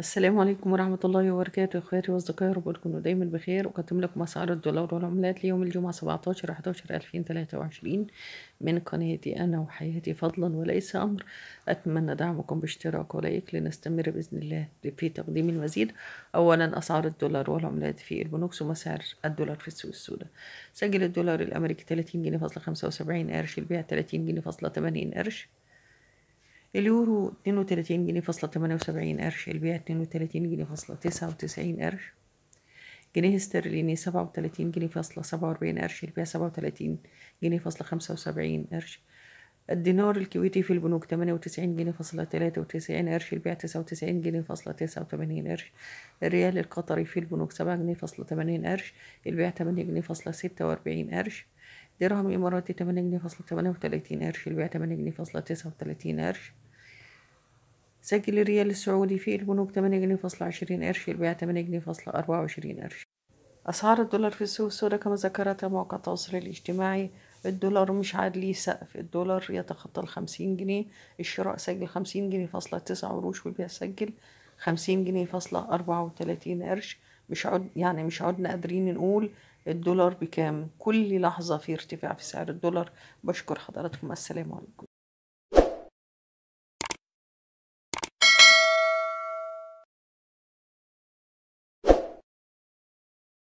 السلام عليكم ورحمة الله وبركاته إخواتي وأصدقائي رب تكونوا دايما بخير. أقدم لكم أسعار الدولار والعملات ليوم الجمعة 17 11 2023 من قناتي أنا وحياتي. فضلا وليس أمر. أتمنى دعمكم باشتراك ولايك لنستمر بإذن الله في تقديم المزيد. اولا أسعار الدولار والعملات في البنوك ثم سعر الدولار في السوق السوداء. سجل الدولار الأمريكي 30 جنيه فاصلة 75 قرش البيع 30 جنيه فاصلة 80 قرش. اليورو 32 جنيه فاصلة 78 قرش البيع 32 جنيه فاصلة 99 قرش جنيه استرليني 37 جنيه فاصلة 47 قرش البيع 37 جنيه فاصلة 75 قرش الدينار الكويتي في البنوك 98 جنيه فاصلة 93 قرش البيع 99 جنيه فاصلة 89 قرش الريال القطري في البنوك 7 جنيه فاصلة 80 قرش البيع 8 جنيه فاصلة 46 قرش درهم إماراتي 8 جنيه فاصلة 38 قرش البيع 8 جنيه فاصلة 39 قرش سجل الريال السعودي في البنوك 8 جنيه فاصلة 20 قرش البيع 8 جنيه فاصلة 24 قرش. أسعار الدولار في السوق السوداء كما ذكرت موقع التواصل الاجتماعي الدولار مش عاد ليه سقف الدولار يتخطى الخمسين جنيه الشراء سجل خمسين جنيه فاصلة تسعة قروش والبيع سجل خمسين جنيه فاصلة أربعة وتلاتين قرش. مش عد يعني مش عدنا قادرين نقول الدولار بكام. كل لحظة في ارتفاع في سعر الدولار. بشكر حضراتكم. السلام عليكم.